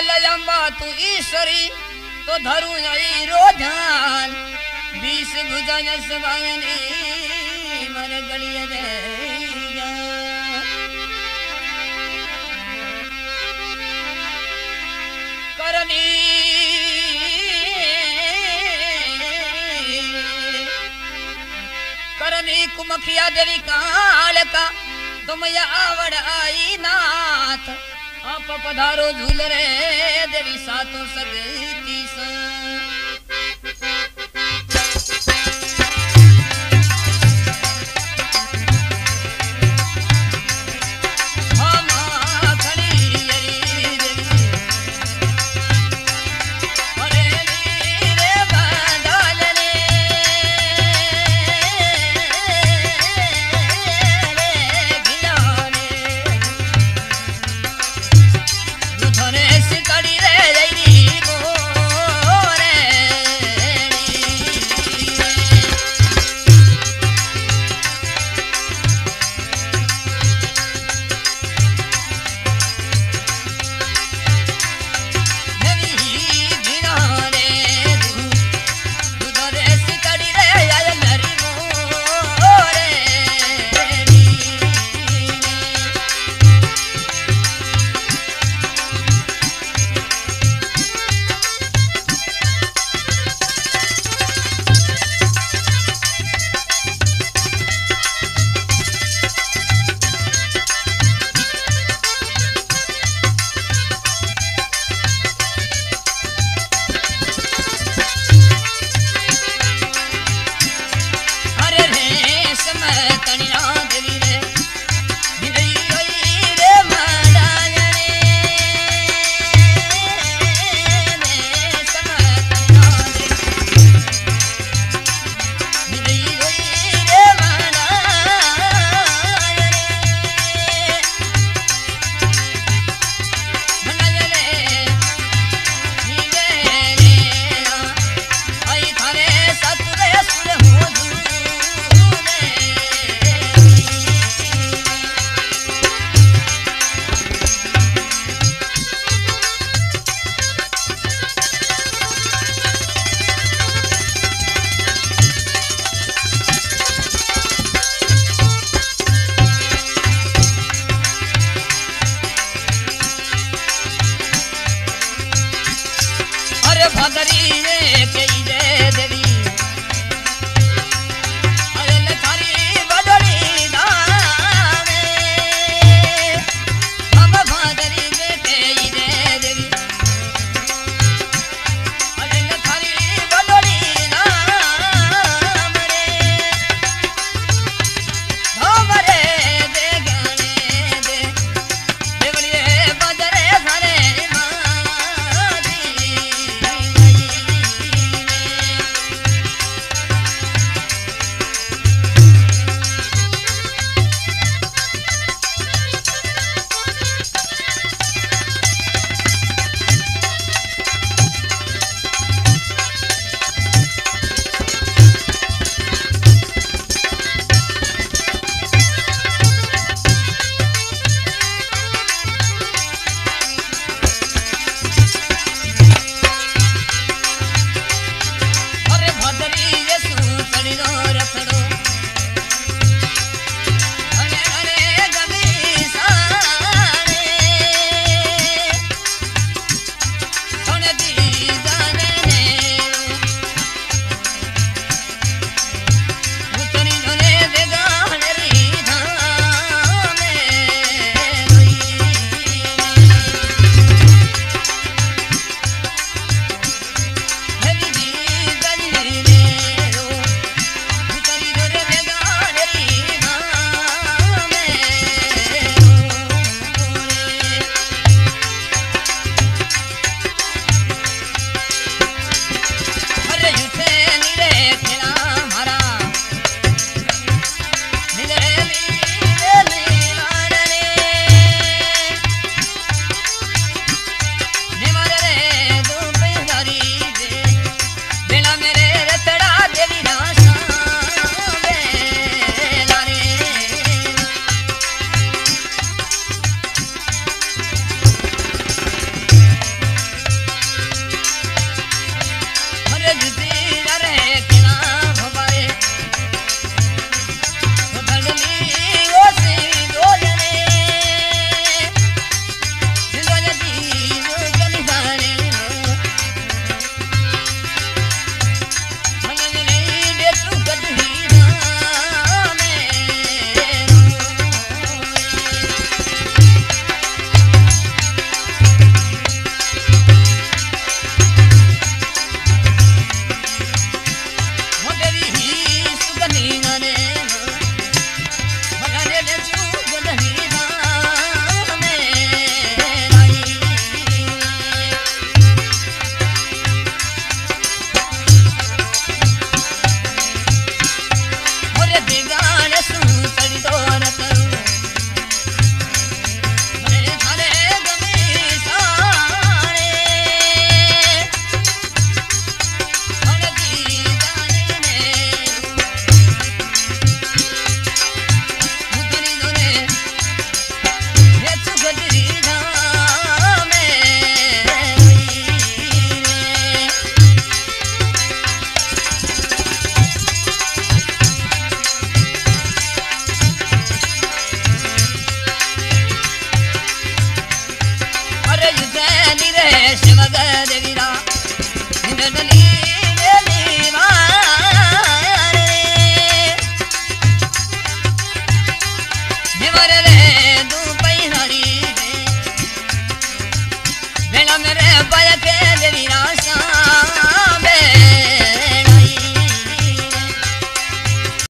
લલમા તું ઈશ્વરી તો ધરું અહીં રોધાન બીસ ગુજન સ્વાયની મર ગળીએ કરની करनी कुमखिया देवी काल का तुम आवड़ आई नाथ आप पधारो झूल रहे देवी सातो की सा। देवीरा। के देवी राशा